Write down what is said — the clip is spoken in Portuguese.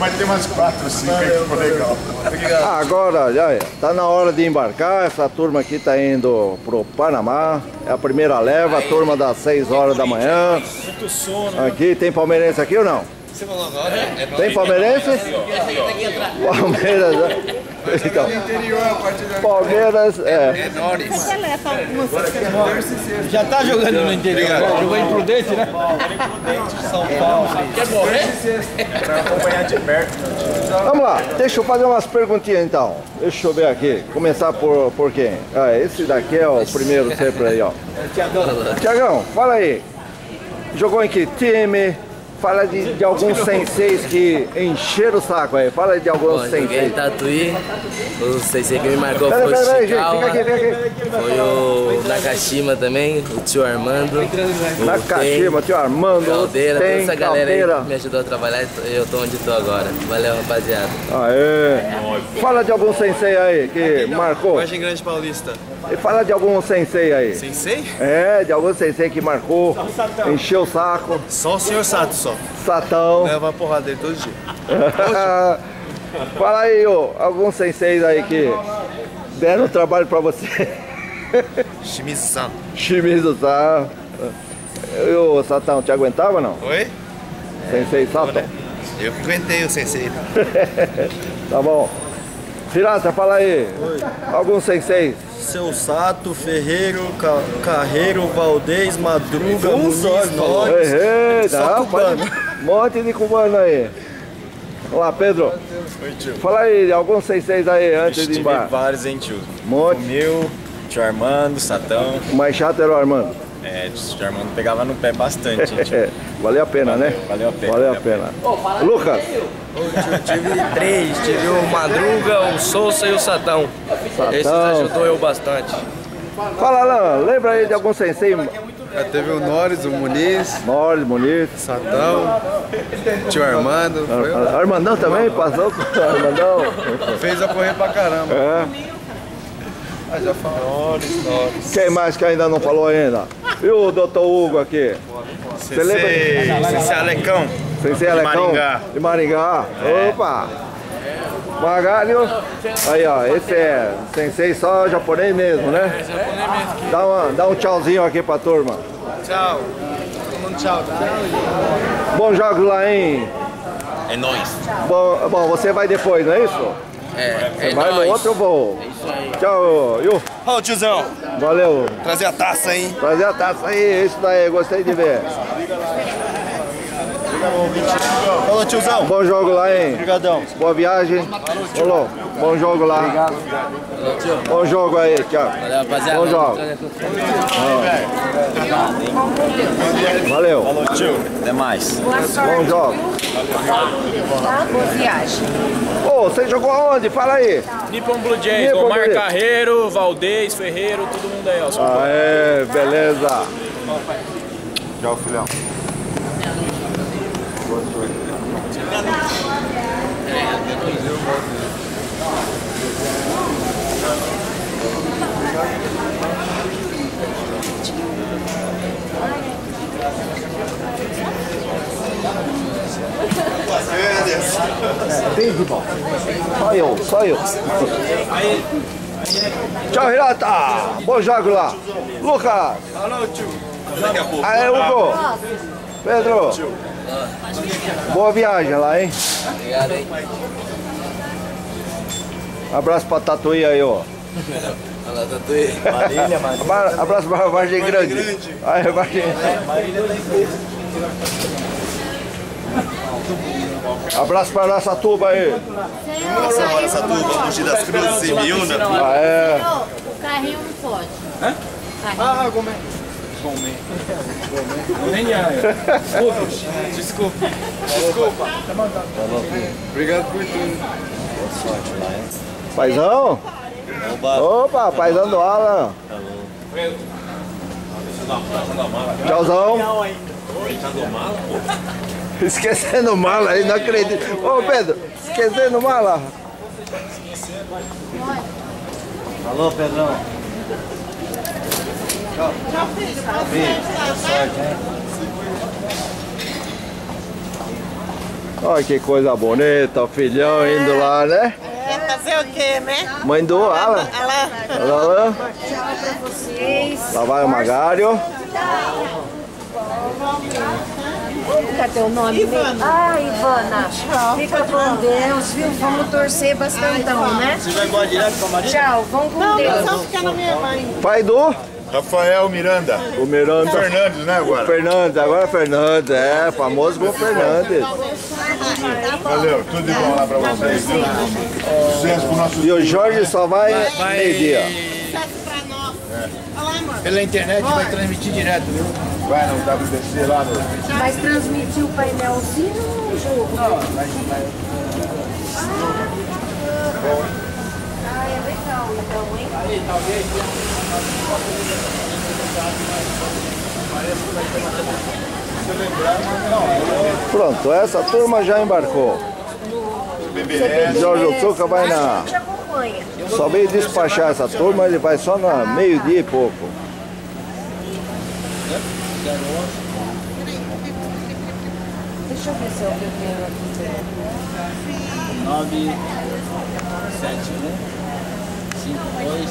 Mas tem umas 4, 5 aí que ficou legal. Ah, agora já é. Tá na hora de embarcar. Essa turma aqui tá indo pro Panamá. É a primeira leva, a turma das 6 horas da manhã. Muito sono. Aqui, tem palmeirense aqui ou não? Você falou agora? É Tem palmeirense? Palmeiras, né? Então, Palmeiras, é. menores. Já tá jogando no interior, né? jogou em Prudente, né? Quer morrer? Pra acompanhar de perto. Vamos lá, deixa eu fazer umas perguntinhas então. Deixa eu ver aqui. Começar por, por quem? Ah, esse daqui é o primeiro sempre aí, ó. Tiagão, fala aí. Jogou em que time? Fala de, de alguns senseis que encheram o saco aí. Fala de alguns Bom, senseis. Tatuí. O sensei que me marcou Pera, foi o pera, gente. Chikawa. Fica aqui, fica aqui. Foi o Nakashima também, o tio Armando. o Nakashima, tio Armando, Caldeira, toda tem essa galera aí Caldeira. que me ajudou a trabalhar e eu tô onde tô agora. Valeu, rapaziada. Aê. Fala de algum sensei aí que marcou. Vargem Grande Paulista. E fala de algum sensei aí. Sensei? É, de algum sensei que marcou, encheu o saco, Só o senhor Sato só. Satão. Leva a porrada dele todo dia. Fala aí, ô, alguns senseis aí que deram trabalho pra você. Shimizu-san. Shimizu. E o Satão, te aguentava não? Oi? Sensei Satão. Eu que aguentei o sensei. Tá bom. Pirata, fala aí. Alguns senseis. Seu Sato, Ferreiro, Ca- Carreiro, Valdez, Madruga, Muniz, Nores. Ei, ei, cubano. Um monte de cubano aí. Vamos lá, Pedro. Fala aí, alguns senseis aí antes de Tive embarcar. vários, hein, tio? Monte. O meu, tio Armando, Satão. O mais chato era o Armando. É, tio Armando pegava no pé bastante? É, valeu a pena, né? valeu a pena, Valeu a valeu pena. Lucas, Tive três, tive o Madruga, o Souza e o Satão. Esses ajudou eu bastante. fala Alan, lembra aí de algum sensei? Já teve o Norris, o Muniz, Norris, bonito. Satão, tio Armando. Foi, Ar- Armandão também passou com o Armandão. fez eu correr pra caramba. É. Ah, já falou. Quem mais que ainda não falou ainda? E o doutor Hugo aqui? Você lembra? Sensei Alecão. Sensei Alecão? Maringá. De Maringá. Opa! Magalho. Aí, ó, esse é sensei só japonês mesmo, né? Dá, uma, dá um tchauzinho aqui pra turma. Tchau. Mundo tchau. Bom jogo lá, hein? É nóis. Bom, bom, você vai depois, não é isso? É, é vai no outro voo. Tchau, Yu. Ô, tiozão, Valeu. trazer a taça, hein? Prazer a taça aí, isso daí, gostei de ver. Falou, tiozão. Bom jogo lá, hein? Obrigadão. Boa viagem. Falou. Bom jogo lá. Obrigado. Bom jogo aí, tchau. Valeu, rapaziada. Bom jogo. Valeu. Falou, tio. Até mais. Bom jogo. Boa viagem. Ô, você jogou aonde? Fala aí. Nippon Blue Jays, Nippon Omar Blue. Carreiro, Valdez, Ferreiro, todo mundo aí, ó. Aê, beleza. Tchau, filhão. Tem, Ribão. Só eu, só eu. Tchau, Renata. Bom jogo lá. Lucas. Aê, Hugo. Pedro. Boa viagem lá, hein? Obrigado, hein? Abraço pra Tatuí aí, ó. Fala, Tatuí. Abra- Abraço pra Vargem Grande. Aí, Vargem. Abraço pra nossa tuba aí. Senhor, Essa turma, Mogi das Cruzes e Miúna. Ah, é. o carrinho não pode. Ah, como é? Desculpa. Desculpa. Obrigado por tudo. Paizão? Opa, paizão do Alan. Tchauzão. Esquecendo mala aí, não acredito. Ô Pedro, esquecendo mala. Alô, Pedrão. Olha que coisa bonita, o filhão indo lá, né? É fazer o quê, né? Mãe do Alan. Ela... Alan. Tchau pra vocês. Lá vai o Magário. Cadê o nome? Ivana. Ah, Ivana. Fica com Deus, viu? Vamos torcer bastantão, né? Você vai embora direto pra Maria? Tchau, vamos com Não, Deus. não, só ficar na minha mãe. Pai do Rafael Miranda. o Miranda. Fernandes, né, agora? Fernandes, agora é Fernandes, é, famoso como Fernandes. Valeu, tudo de bom lá pra vocês, viu? Sucesso pro nosso E o Jorge só vai meio-dia. Pela internet vai transmitir direto, viu? Vai no WBC lá no... Mas transmitiu o painelzinho no jogo? Não, Ah, é legal então, hein? Pronto, essa turma já embarcou. Jorge Otsuka vai na. Só veio despachar essa turma, ele vai só na meio-dia e pouco. Deixa eu ver se eu tenho aqui. 9, 7, 1, 5, 2,